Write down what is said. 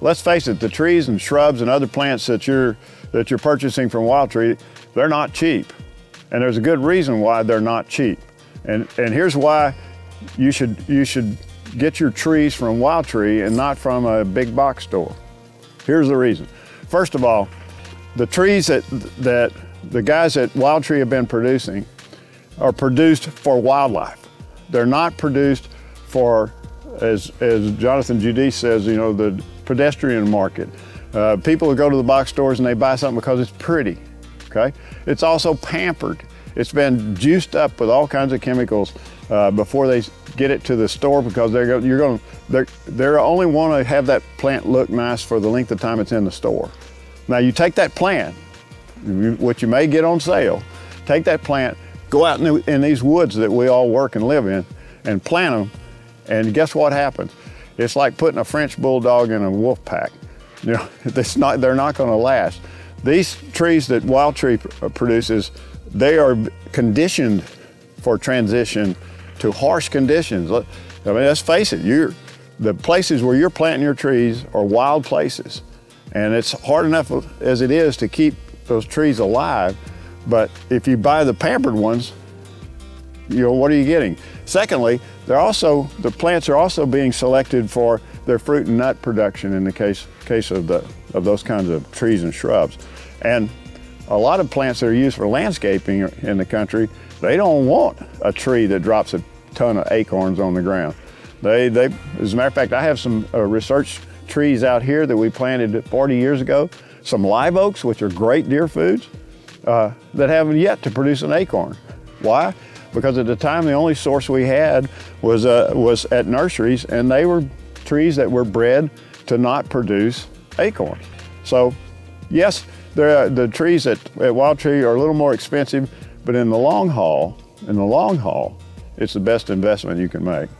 let's face it, the trees and shrubs and other plants that you're, that you're purchasing from Wildtree, they're not cheap. And there's a good reason why they're not cheap. And, and here's why you should, you should get your trees from Wildtree and not from a big box store. Here's the reason. First of all, the trees that, that the guys at Wildtree have been producing are produced for wildlife. They're not produced for, as, as Jonathan Judice says, you know, the pedestrian market. Uh, people go to the box stores and they buy something because it's pretty, okay? It's also pampered. It's been juiced up with all kinds of chemicals uh, before they get it to the store because they're you're going they're they're only want to have that plant look nice for the length of time it's in the store. Now you take that plant, what you may get on sale, take that plant, go out in, the, in these woods that we all work and live in, and plant them, and guess what happens? It's like putting a French bulldog in a wolf pack. You know, it's not, they're not going to last. These trees that Wildtree uh, produces, they are conditioned for transition to harsh conditions. I mean, let's face it, you're, the places where you're planting your trees are wild places. And it's hard enough as it is to keep those trees alive. But if you buy the pampered ones, you know, what are you getting? Secondly, they're also, the plants are also being selected for their fruit and nut production in the case, case of, the, of those kinds of trees and shrubs. And a lot of plants that are used for landscaping in the country, they don't want a tree that drops a ton of acorns on the ground. They, they, as a matter of fact, I have some uh, research trees out here that we planted 40 years ago, some live oaks, which are great deer foods, uh, that haven't yet to produce an acorn. Why? Because at the time, the only source we had was, uh, was at nurseries, and they were trees that were bred to not produce acorns. So, yes, the trees at, at Wildtree are a little more expensive, but in the long haul, in the long haul, it's the best investment you can make.